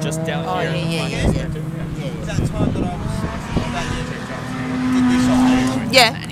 Just down Oh, here. yeah, yeah, yeah, Yeah.